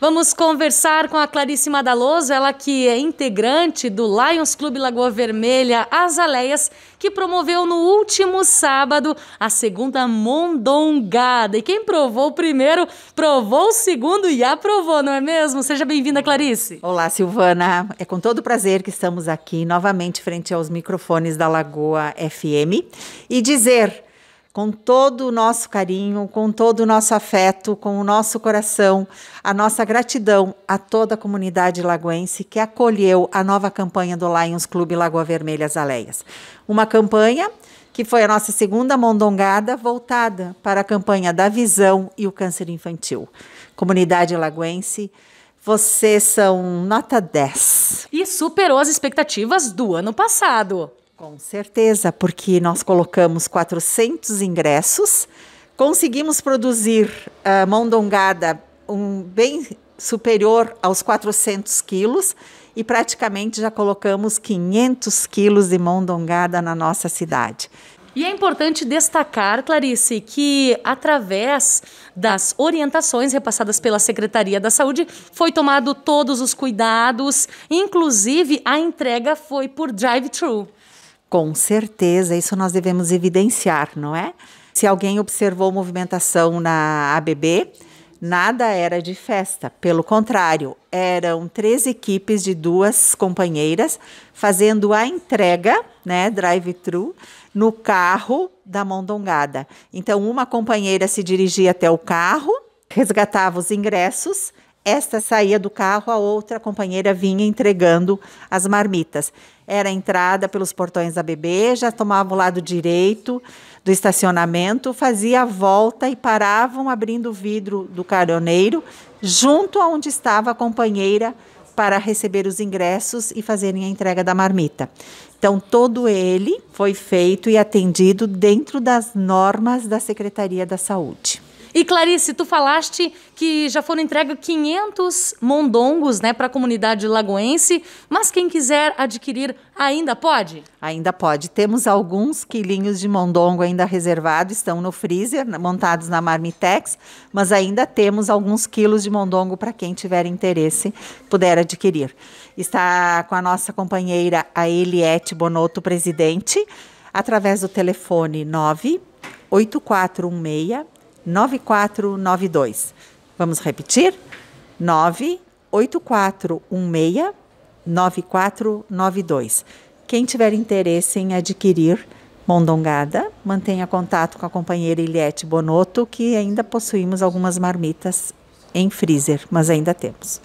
Vamos conversar com a Clarice Madaloso, ela que é integrante do Lions Clube Lagoa Vermelha Azaleias, que promoveu no último sábado a segunda mondongada. E quem provou o primeiro, provou o segundo e aprovou, não é mesmo? Seja bem-vinda, Clarice. Olá, Silvana. É com todo prazer que estamos aqui novamente frente aos microfones da Lagoa FM e dizer com todo o nosso carinho, com todo o nosso afeto, com o nosso coração, a nossa gratidão a toda a comunidade lagoense que acolheu a nova campanha do Lions Clube Lagoa Vermelha Aleias. Uma campanha que foi a nossa segunda mondongada voltada para a campanha da visão e o câncer infantil. Comunidade lagoense, vocês são nota 10. E superou as expectativas do ano passado. Com certeza, porque nós colocamos 400 ingressos, conseguimos produzir uh, mondongada um bem superior aos 400 quilos e praticamente já colocamos 500 quilos de mondongada na nossa cidade. E é importante destacar, Clarice, que através das orientações repassadas pela Secretaria da Saúde foi tomado todos os cuidados, inclusive a entrega foi por drive-thru. Com certeza, isso nós devemos evidenciar, não é? Se alguém observou movimentação na ABB, nada era de festa. Pelo contrário, eram três equipes de duas companheiras fazendo a entrega, né, drive-thru, no carro da Mondongada. Então, uma companheira se dirigia até o carro, resgatava os ingressos esta saía do carro, a outra companheira vinha entregando as marmitas. Era a entrada pelos portões da bebê, já tomava o lado direito do estacionamento, fazia a volta e paravam abrindo o vidro do caroneiro, junto aonde estava a companheira para receber os ingressos e fazerem a entrega da marmita. Então, todo ele foi feito e atendido dentro das normas da Secretaria da Saúde. E Clarice, tu falaste que já foram entregues 500 mondongos né, para a comunidade lagoense, mas quem quiser adquirir ainda pode? Ainda pode. Temos alguns quilinhos de mondongo ainda reservados, estão no freezer, montados na Marmitex, mas ainda temos alguns quilos de mondongo para quem tiver interesse puder adquirir. Está com a nossa companheira, a Eliette Bonotto, presidente, através do telefone 98416 9492. Vamos repetir? 98416 9492. Quem tiver interesse em adquirir mondongada, mantenha contato com a companheira Iliette Bonotto, que ainda possuímos algumas marmitas em freezer, mas ainda temos.